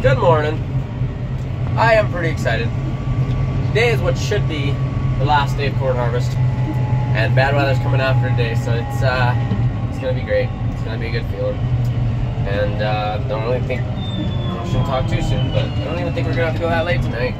Good morning. I am pretty excited. Today is what should be the last day of corn harvest, and bad weather's coming after today, so it's uh, it's gonna be great. It's gonna be a good feeling. And uh, don't really think I shouldn't talk too soon, but I don't even think we're gonna have to go that late tonight.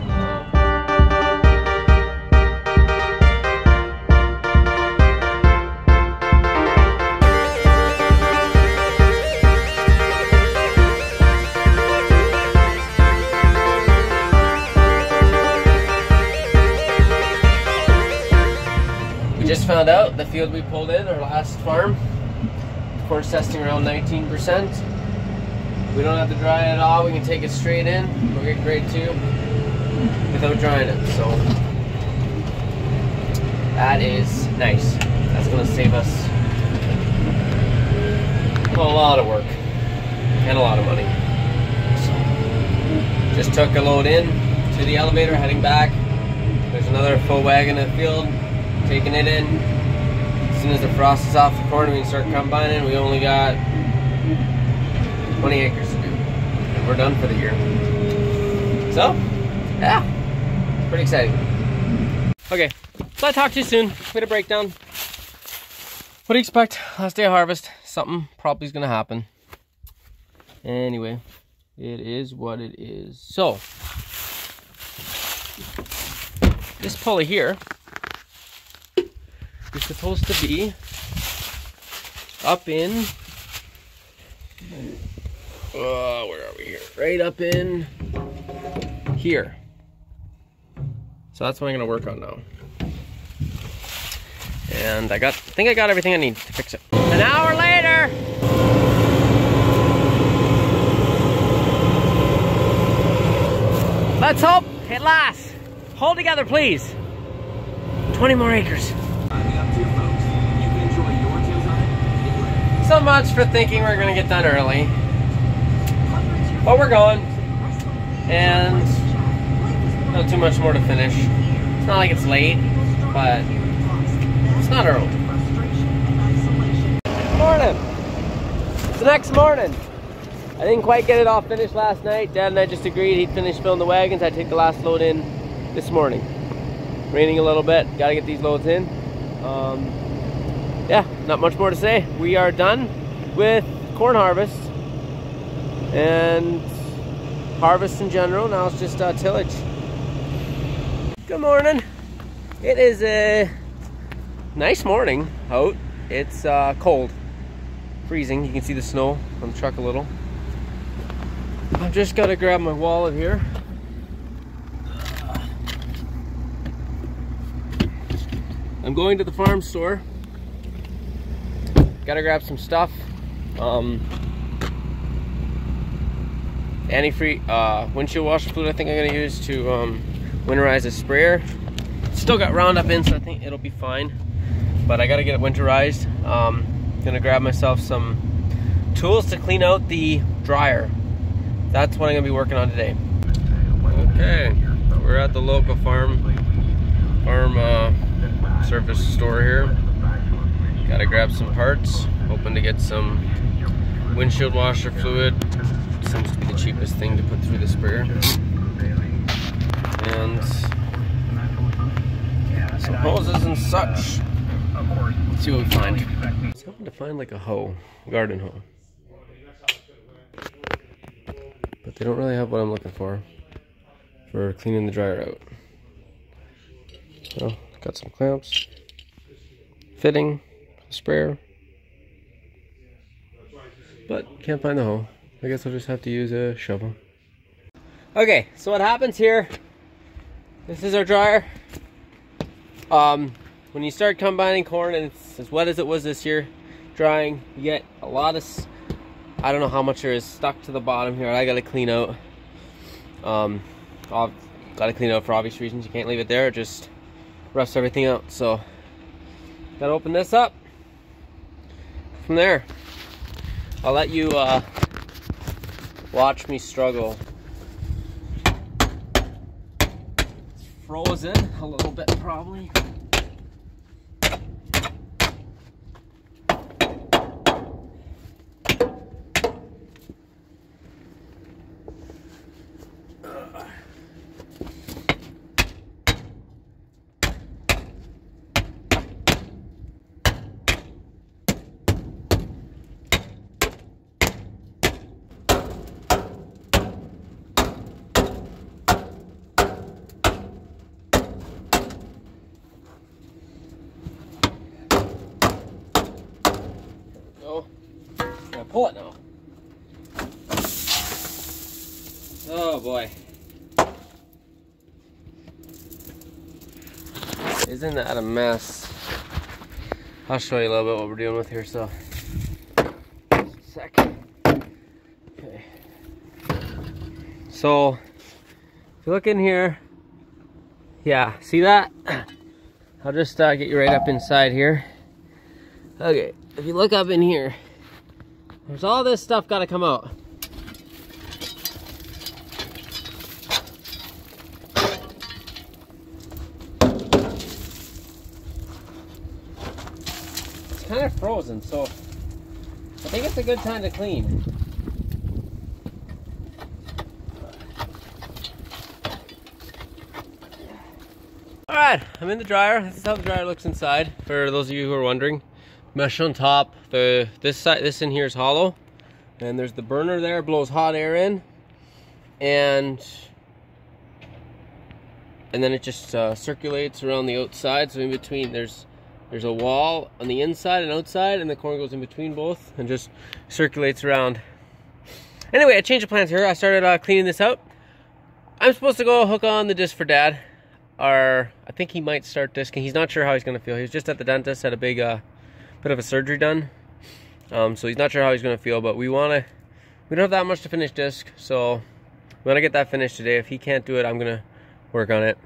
Found out the field we pulled in, our last farm, corn's testing around 19%. We don't have to dry it at all. We can take it straight in. We'll get grade two without drying it. So that is nice. That's gonna save us a lot of work and a lot of money. So just took a load in to the elevator, heading back. There's another full wagon in the field, taking it in. As soon as the frost is off the corn, we can start combining. We only got 20 acres to do, and we're done for the year. So, yeah, pretty exciting. Okay, so I talk to you soon. We had a breakdown. What do you expect? Last day of harvest. Something probably is gonna happen. Anyway, it is what it is. So, this pulley here is supposed to be up in uh, where are we here? Right up in here. So that's what I'm gonna work on now. And I got, I think I got everything I need to fix it. An hour later! Let's hope it lasts. Hold together, please. 20 more acres. So much for thinking we're gonna get done early. But we're going. And not too much more to finish. It's not like it's late, but it's not early. Morning. It's the next morning. I didn't quite get it all finished last night. Dad and I just agreed he'd finish filling the wagons. I'd take the last load in this morning. Raining a little bit. Gotta get these loads in. Um, yeah, not much more to say. We are done with corn harvest and harvest in general. Now it's just uh, tillage. Good morning. It is a nice morning out. It's uh, cold, freezing. You can see the snow on the truck a little. I've just got to grab my wallet here. I'm going to the farm store. Gotta grab some stuff. Um, antifreeze, uh, windshield washer fluid I think I'm gonna use to um, winterize the sprayer. Still got Roundup in, so I think it'll be fine. But I gotta get it winterized. Um, gonna grab myself some tools to clean out the dryer. That's what I'm gonna be working on today. Okay, we're at the local farm farm uh, surface store here. Gotta grab some parts. Hoping to get some windshield washer fluid. Seems to be the cheapest thing to put through the sprayer. And some hoses and such. Let's see what we find. I was hoping to find like a hoe, garden hoe. But they don't really have what I'm looking for for cleaning the dryer out. So, got some clamps, fitting, sprayer. But can't find the hole. I guess I'll just have to use a shovel. Okay, so what happens here, this is our dryer. Um, when you start combining corn and it's as wet as it was this year, drying, you get a lot of, I don't know how much there is stuck to the bottom here. I gotta clean out. Um, I've gotta clean out for obvious reasons. You can't leave it there, it just rusts everything out. So, gotta open this up. From there, I'll let you uh, watch me struggle. It's frozen a little bit probably. Pull it now. Oh boy. Isn't that a mess? I'll show you a little bit what we're dealing with here, so. Just a sec. Okay. So, if you look in here, yeah, see that? I'll just uh, get you right up inside here. Okay, if you look up in here, there's all this stuff got to come out. It's kind of frozen, so I think it's a good time to clean. Alright, I'm in the dryer. This is how the dryer looks inside, for those of you who are wondering. Mesh on top. The This side, this in here is hollow. And there's the burner there, blows hot air in. And and then it just uh, circulates around the outside. So in between, there's there's a wall on the inside and outside, and the corn goes in between both and just circulates around. Anyway, I changed the plans here. I started uh, cleaning this out. I'm supposed to go hook on the disc for Dad are, I think he might start discing. He's not sure how he's going to feel. He was just at the dentist, had a big uh, bit of a surgery done. Um, so he's not sure how he's going to feel, but we want to, we don't have that much to finish disc, so we want to get that finished today. If he can't do it, I'm going to work on it.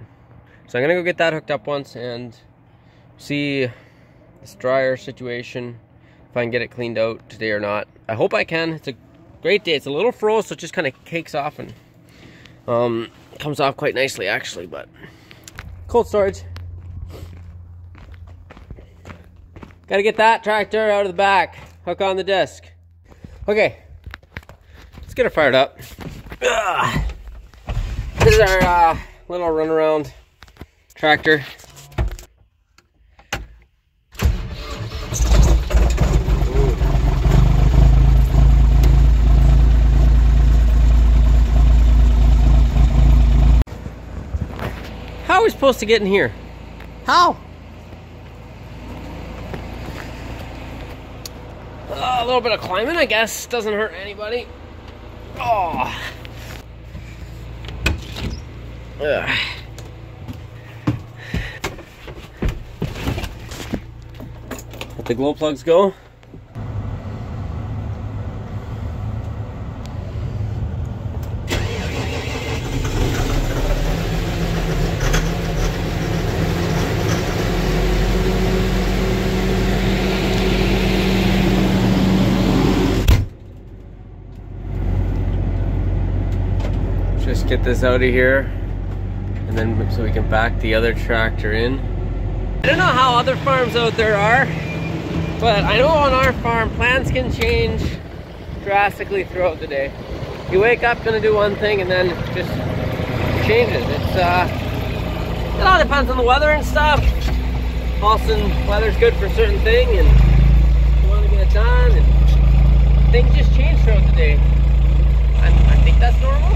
So I'm going to go get that hooked up once and see this dryer situation, if I can get it cleaned out today or not. I hope I can. It's a great day. It's a little froze, so it just kind of cakes off and um, comes off quite nicely actually, but cold storage. Got to get that tractor out of the back. Hook on the disc. Okay, let's get it fired up. Ugh. This is our uh, little runaround tractor. How are we supposed to get in here? How? Uh, a little bit of climbing, I guess. Doesn't hurt anybody. Oh. Ugh. Let the glow plugs go. Just get this out of here and then so we can back the other tractor in. I don't know how other farms out there are, but I know on our farm plans can change drastically throughout the day. You wake up, gonna do one thing, and then just changes. It's uh, it all depends on the weather and stuff. Boston weather's good for certain thing, and you want to get it done, and things just change throughout the day. I, I think that's normal.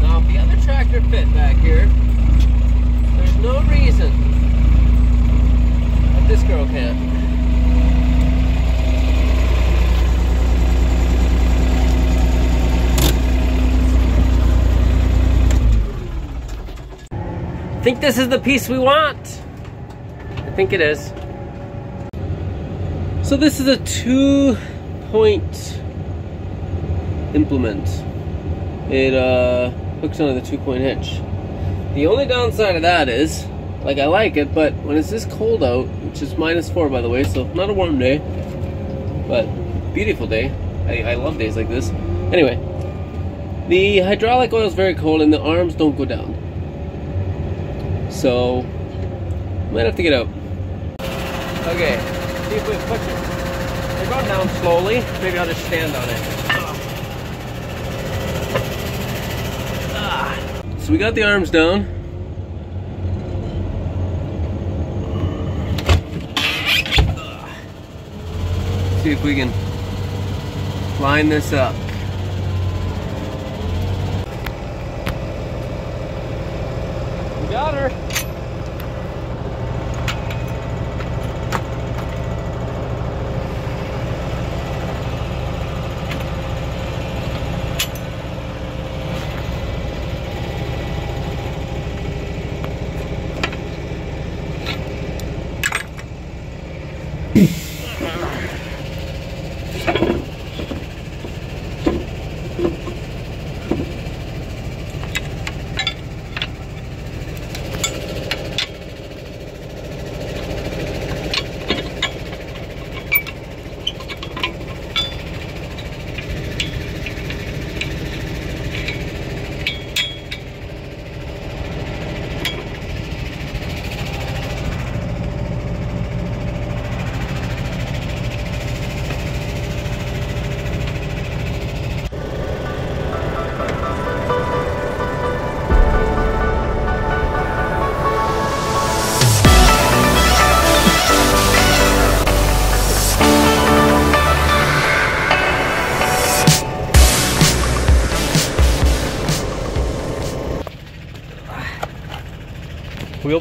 Now, if the other tractor fit back here, there's no reason that this girl can't. I think this is the piece we want. I think it is. So this is a two point implement. It uh, hooks onto the two point hitch. The only downside of that is, like I like it, but when it's this cold out, which is minus four by the way, so not a warm day, but beautiful day. I, I love days like this. Anyway, the hydraulic oil is very cold and the arms don't go down. So, might have to get out. Okay, see if we push it. They're going down slowly. Maybe I'll just stand on it. Ah. So we got the arms down. See if we can line this up.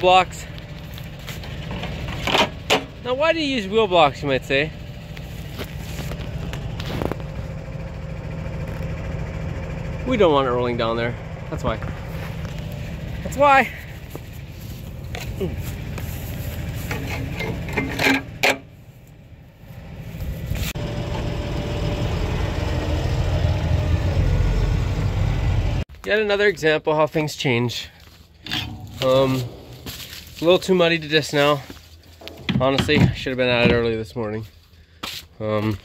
Blocks. Now why do you use wheel blocks, you might say? We don't want it rolling down there. That's why. That's why. Yet another example how things change. Um, a little too muddy to disc now. Honestly, I should have been at it early this morning. Um,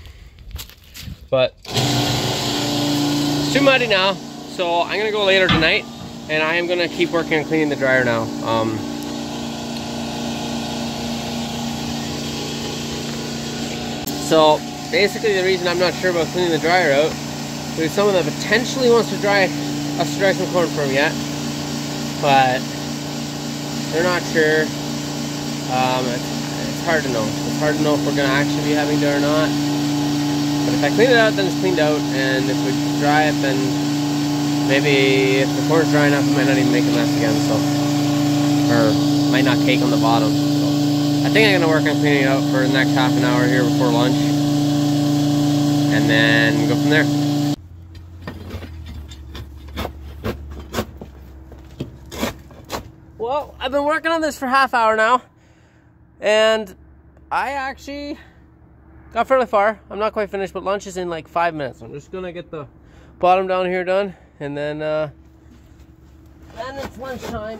but it's too muddy now, so I'm gonna go later tonight, and I am gonna keep working on cleaning the dryer now. Um, so basically, the reason I'm not sure about cleaning the dryer out is someone that potentially wants to dry us to dry some corn for them yet, but they're not sure. Um, it's, it's hard to know. It's hard to know if we're gonna actually be having to or not. But if I clean it out, then it's cleaned out, and if we dry it, then maybe if the corn's dry enough, it might not even make a mess again. So, or might not cake on the bottom. So, I think I'm gonna work on cleaning it out for the next half an hour here before lunch, and then go from there. Well, I've been working on this for half hour now, and I actually got fairly far. I'm not quite finished, but lunch is in like five minutes. I'm just gonna get the bottom down here done, and then uh, then it's lunchtime.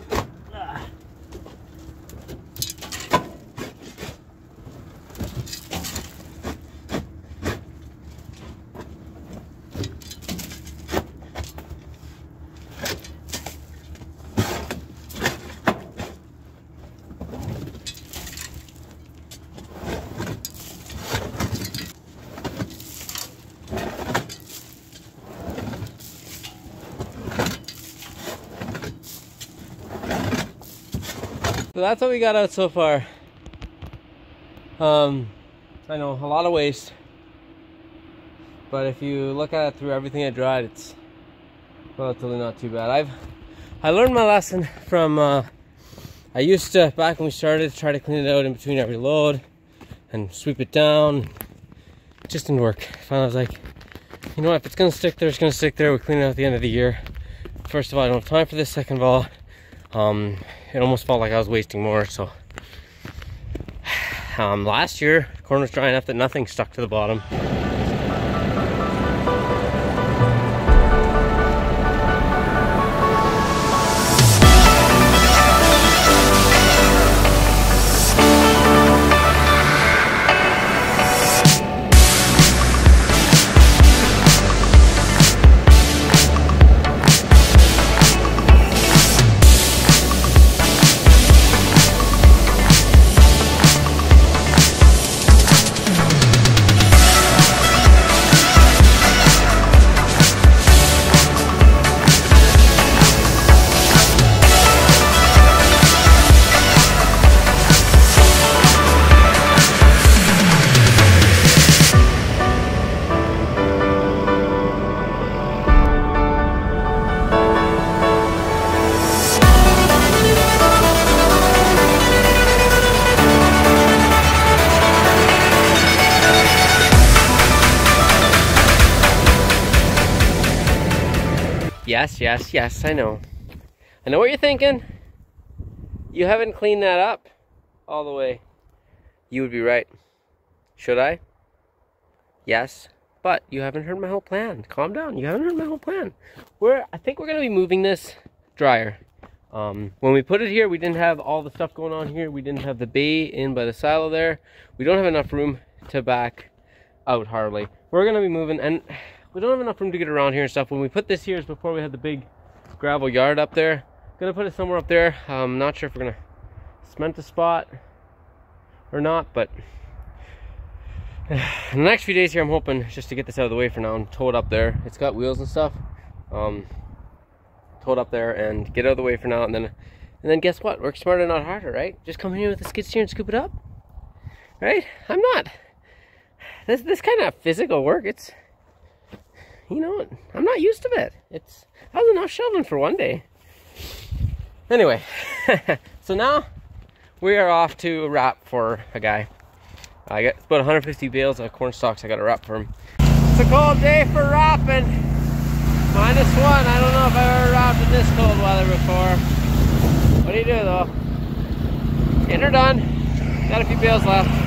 So that's what we got out so far. Um, I know a lot of waste, but if you look at it through everything I dried, it's relatively not too bad. I've I learned my lesson from. Uh, I used to back when we started try to clean it out in between every load and sweep it down. It just didn't work. Finally, I was like, you know what? If it's gonna stick there, it's gonna stick there. We clean it out at the end of the year. First of all, I don't have time for this. Second of all, um, it almost felt like I was wasting more. So um, last year, corn was dry enough that nothing stuck to the bottom. Yes, yes, yes, I know. I know what you're thinking. You haven't cleaned that up all the way. You would be right. Should I? Yes, but you haven't heard my whole plan. Calm down. You haven't heard my whole plan. We're I think we're gonna be moving this dryer. Um, when we put it here, we didn't have all the stuff going on here. We didn't have the bay in by the silo there. We don't have enough room to back out hardly. We're gonna be moving and we don't have enough room to get around here and stuff. When we put this here is before we had the big gravel yard up there. Gonna put it somewhere up there. I'm not sure if we're gonna cement the spot or not, but in the next few days here, I'm hoping just to get this out of the way for now and tow it up there. It's got wheels and stuff. Um, tow it up there and get out of the way for now, and then and then guess what? Work smarter, not harder, right? Just come in here with a skid steer and scoop it up, right? I'm not. This this kind of physical work. It's you know, what? I'm not used to it. It's I was enough shoveling for one day. Anyway, So now we are off to wrap for a guy. I got about 150 bales of corn stalks I got to wrap for him. It's a cold day for wrapping. Minus one. I don't know if I've ever wrapped in this cold weather before. What do you do though? Get her done. Got a few bales left.